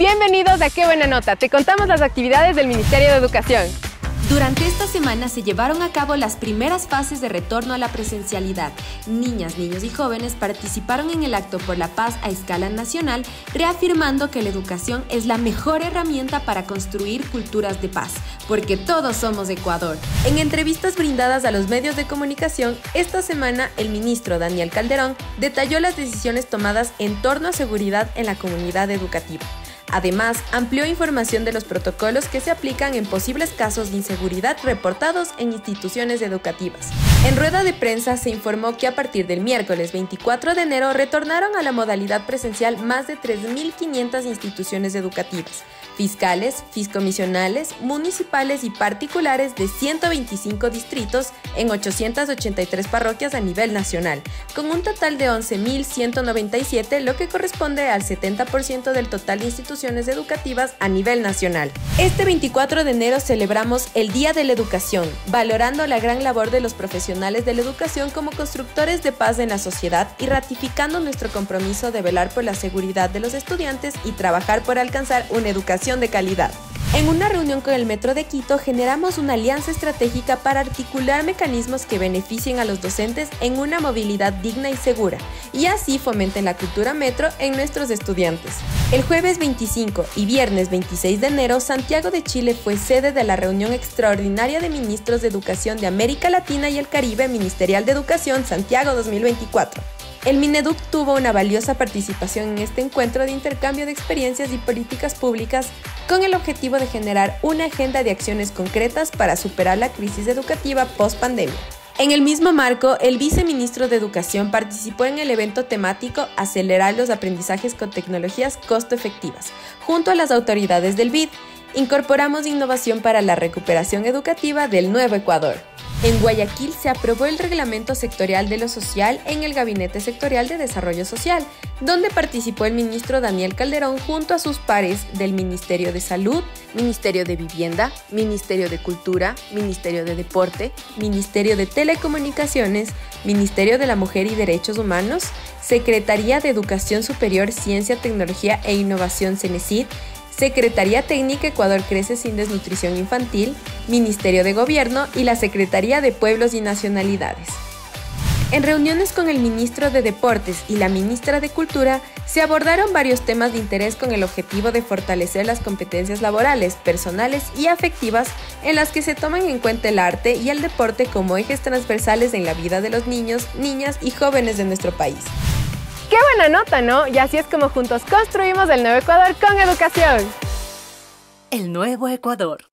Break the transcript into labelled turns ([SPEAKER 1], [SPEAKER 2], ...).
[SPEAKER 1] Bienvenidos a Qué Buena Nota. Te contamos las actividades del Ministerio de Educación.
[SPEAKER 2] Durante esta semana se llevaron a cabo las primeras fases de retorno a la presencialidad. Niñas, niños y jóvenes participaron en el acto por la paz a escala nacional, reafirmando que la educación es la mejor herramienta para construir culturas de paz, porque todos somos Ecuador. En entrevistas brindadas a los medios de comunicación, esta semana el ministro Daniel Calderón detalló las decisiones tomadas en torno a seguridad en la comunidad educativa. Además, amplió información de los protocolos que se aplican en posibles casos de inseguridad reportados en instituciones educativas. En rueda de prensa se informó que a partir del miércoles 24 de enero retornaron a la modalidad presencial más de 3.500 instituciones educativas, fiscales, fiscomisionales, municipales y particulares de 125 distritos en 883 parroquias a nivel nacional, con un total de 11.197, lo que corresponde al 70% del total de instituciones educativas a nivel nacional. Este 24 de enero celebramos el Día de la Educación, valorando la gran labor de los profesionales de la educación como constructores de paz en la sociedad y ratificando nuestro compromiso de velar por la seguridad de los estudiantes y trabajar por alcanzar una educación de calidad. En una reunión con el Metro de Quito generamos una alianza estratégica para articular mecanismos que beneficien a los docentes en una movilidad digna y segura, y así fomenten la cultura metro en nuestros estudiantes. El jueves 25 y viernes 26 de enero, Santiago de Chile fue sede de la reunión extraordinaria de ministros de Educación de América Latina y el Caribe Ministerial de Educación Santiago 2024. El Mineduc tuvo una valiosa participación en este encuentro de intercambio de experiencias y políticas públicas con el objetivo de generar una agenda de acciones concretas para superar la crisis educativa post-pandemia. En el mismo marco, el viceministro de Educación participó en el evento temático Acelerar los aprendizajes con tecnologías costo efectivas, junto a las autoridades del BID. Incorporamos innovación para la recuperación educativa del Nuevo Ecuador. En Guayaquil se aprobó el Reglamento Sectorial de lo Social en el Gabinete Sectorial de Desarrollo Social, donde participó el ministro Daniel Calderón junto a sus pares del Ministerio de Salud, Ministerio de Vivienda, Ministerio de Cultura, Ministerio de Deporte, Ministerio de Telecomunicaciones, Ministerio de la Mujer y Derechos Humanos, Secretaría de Educación Superior, Ciencia, Tecnología e Innovación CENESID, Secretaría Técnica Ecuador Crece sin Desnutrición Infantil, Ministerio de Gobierno y la Secretaría de Pueblos y Nacionalidades. En reuniones con el ministro de Deportes y la ministra de Cultura se abordaron varios temas de interés con el objetivo de fortalecer las competencias laborales, personales y afectivas en las que se toman en cuenta el arte y el deporte como ejes transversales en la vida de los niños, niñas y jóvenes de nuestro país.
[SPEAKER 1] Qué buena nota, ¿no? Y así es como juntos construimos el nuevo Ecuador con educación.
[SPEAKER 2] El nuevo Ecuador.